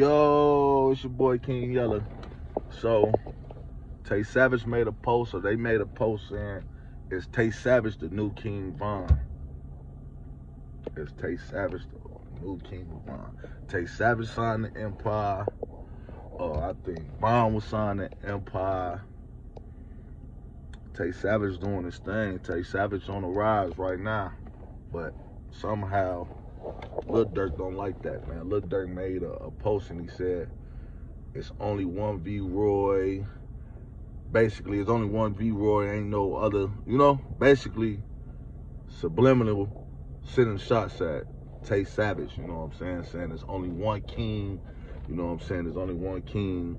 Yo, it's your boy King Yella. So, Tay Savage made a post, or they made a post saying, "Is Tay Savage the new King Von?" Is Tay Savage the new King Von? Tay Savage signed the Empire. Uh, I think Von was signed the Empire. Tay Savage doing his thing. Tay Savage on the rise right now, but somehow Lil Durk don't like that, man. Lil Durk made a, a post and he said it's only one V Roy. Basically, it's only one V Roy, ain't no other, you know? Basically, subliminal sending shots at Tay Savage, you know what I'm saying? Saying there's only one king, you know what I'm saying? There's only one king,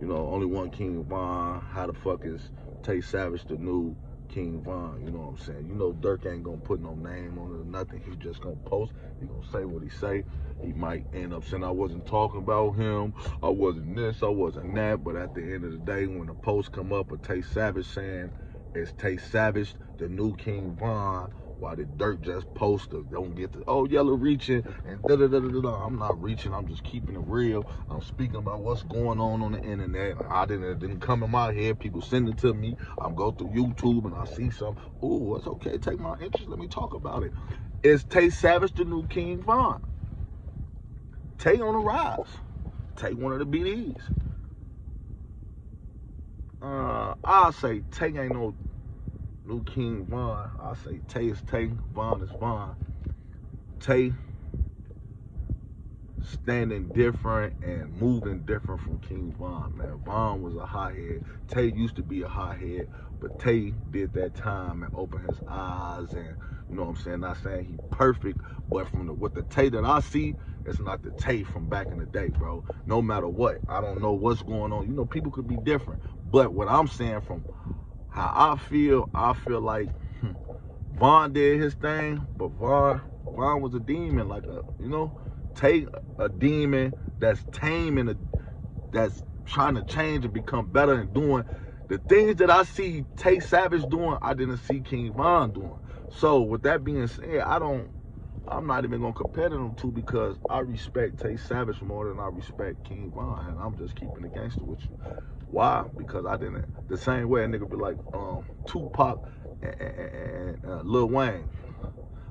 you know, only one King Von. How the fuck is Tay Savage the new King Von, you know what I'm saying? You know Durk ain't gonna put no name on it or nothing. He's just gonna post. He gonna say what he say. He might end up saying I wasn't talking about him. I wasn't this. I wasn't that. But at the end of the day, when the post come up, a Tay Savage saying it's Tay Savage, the new King Von, why the Durk just poster don't get the oh Yella reaching and da da da da da. I'm not reaching. I'm just keeping it real. I'm speaking about what's going on on the internet. I didn't it didn't come in my head. People send it to me. I'm go through YouTube and I see some. Oh, it's okay. Take my interest. Let me talk about it. Is Tay Savage the new King Von? Tay on the rise. Tay one of the BDs. Uh, I'll say Tay ain't no new King Von. I say Tay is Tay, Von is Von. Tay standing different and moving different from King Von, man. Von was a hothead. Tay used to be a hothead, but Tay did that time and opened his eyes and you know what I'm saying? Not saying he perfect, but from the with the Tay that I see, it's not the Tay from back in the day, bro. No matter what. I don't know what's going on. You know, people could be different. But what I'm saying from how I feel, I feel like Von did his thing, but Von Von was a demon, like a you know, take a demon that's taming a that's trying to change and become better and doing the things that I see Tay Savage doing, I didn't see King Von doing. So with that being said, I don't I'm not even gonna compare them two because I respect Tay Savage more than I respect King Von, and I'm just keeping the gangster with you. Why? Because I didn't. The same way a nigga be like um, Tupac and, and, and uh, Lil Wayne.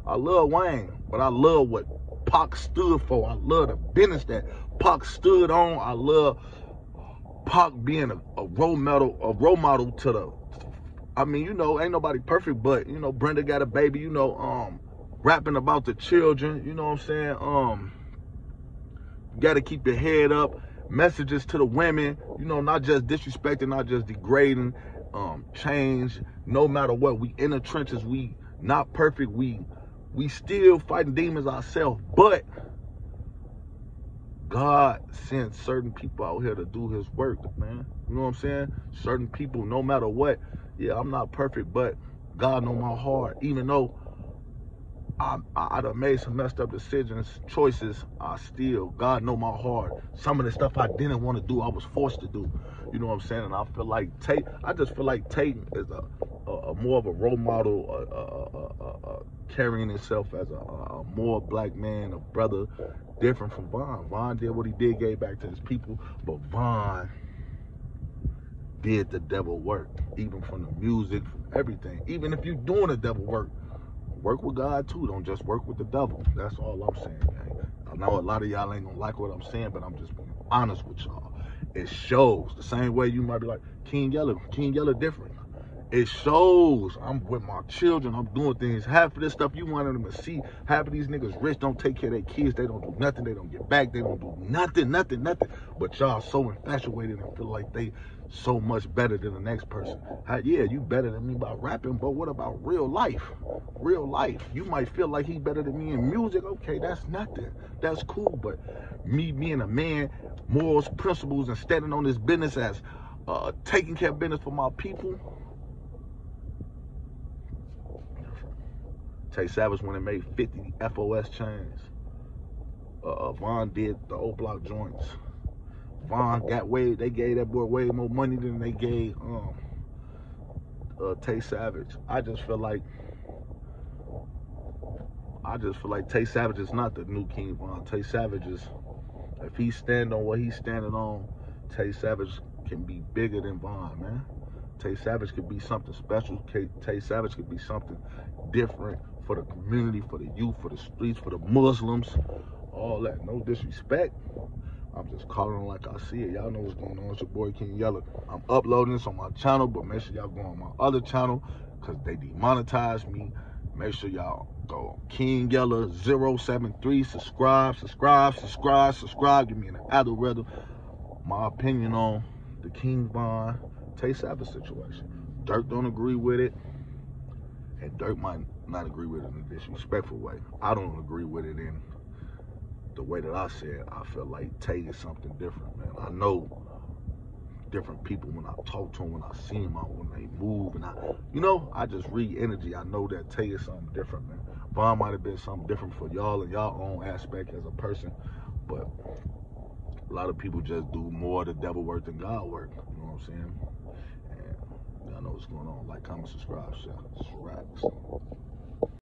I love Wayne, but I love what Pac stood for. I love the business that Pac stood on. I love Pac being a, a role model, a role model to the. I mean, you know, ain't nobody perfect, but you know, Brenda got a baby. You know, um, rapping about the children. You know what I'm saying? Um, got to keep your head up messages to the women, you know, not just disrespecting, not just degrading, um, change, no matter what. We in the trenches, we not perfect, we we still fighting demons ourselves, but God sent certain people out here to do his work, man. You know what I'm saying? Certain people, no matter what, yeah, I'm not perfect, but God know my heart. Even though I, I'd have made some messed up decisions, choices. I still, God know my heart. Some of the stuff I didn't want to do, I was forced to do. You know what I'm saying? And I feel like Tate, I just feel like Tate is a, a, a more of a role model, a, carrying himself as a, more black man, a brother, different from Von. Von did what he did, gave back to his people, but Von did the devil work, even from the music, from everything. Even if you're doing the devil work, work with God too. Don't just work with the devil. That's all I'm saying, gang. I know a lot of y'all ain't gonna like what I'm saying, but I'm just being honest with y'all. It shows the same way you might be like King Yella. King Yella different. It shows. I'm with my children. I'm doing things. Half of this stuff you wanted them to see. Half of these niggas rich don't take care of their kids. They don't do nothing. They don't get back. They don't do nothing, nothing, nothing. But y'all so infatuated and feel like they so much better than the next person. How, yeah, you better than me by rapping, but what about real life? Real life. You might feel like he better than me in music. Okay, that's nothing. That's cool. But me being a man, morals, principles, and standing on this business as uh, taking care of business for my people Tay Savage when it made 50 FOS chains. Uh, uh, Von did the old block joints. Von got way, they gave that boy way more money than they gave um, uh, Tay Savage. I just feel like, I just feel like Tay Savage is not the new King Von. Tay Savage is If he stand on what he's standing on, Tay Savage can be bigger than Von, man. Tay Savage could be something special. Tay Savage could be something different for the community, for the youth, for the streets, for the Muslims, all that. No disrespect. I'm just calling like I see it. Y'all know what's going on. It's your boy King Yella. I'm uploading this on my channel, but make sure y'all go on my other channel because they demonetized me. Make sure y'all go King Yella 073. Subscribe, subscribe, subscribe, subscribe. Give me an algorithm. My opinion on the King Von Tay Savage situation. Durk don't agree with it. And Durk might not agree with it in a disrespectful way. I don't agree with it in the way that I said. I feel like Tay is something different, man. I know different people when I talk to them, when I see them, when they move, and I, you know, I just read energy. I know that Tay is something different, man. Von might have been something different for y'all and y'all own aspect as a person, but a lot of people just do more the devil work than God work. You know what I'm saying? Y'all know what's going on. Like, comment, subscribe, share. It's